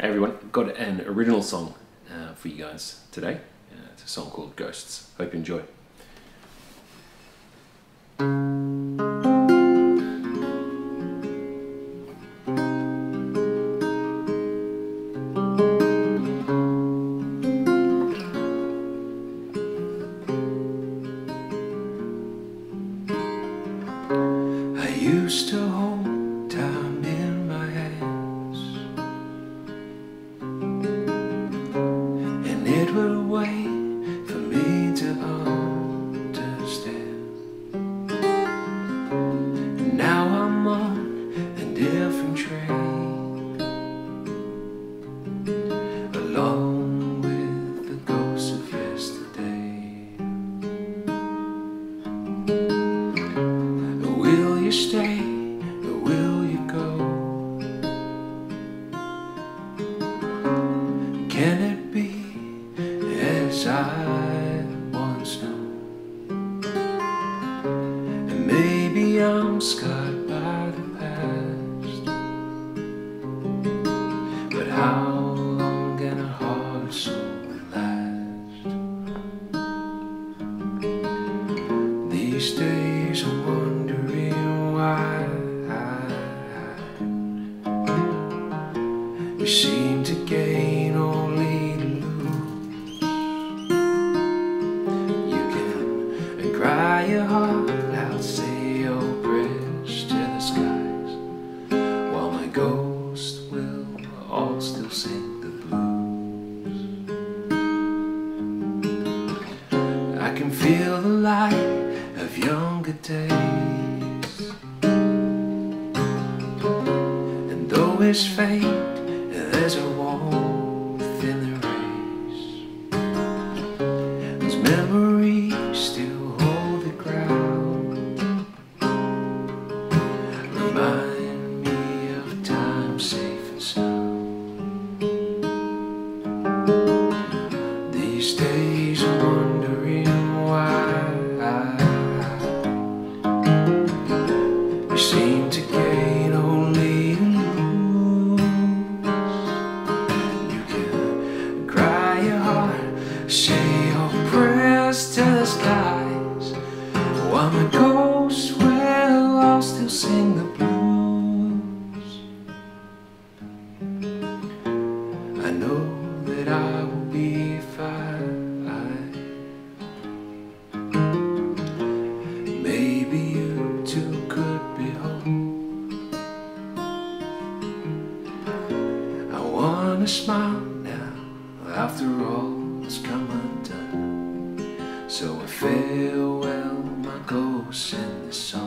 Hey everyone, got an original song uh, for you guys today. Uh, it's a song called Ghosts. Hope you enjoy. I used to hold time would wait for me to understand. Now I'm on a different train, along with the ghosts of yesterday. Will you stay or will you go? Can it scarred by the past. But how long can a heart so last? These days I'm wondering why we seem to gain only to lose. You can cry your heart out, I can feel the light of younger days. And though it's faint, there's a warmth in the rays. Those memories still hold the ground. Remind me of times safe and sound. These days sing the blues. I know that I will be fine. Maybe you too could be home. I wanna smile now after all has come undone. So I farewell my ghost in the song.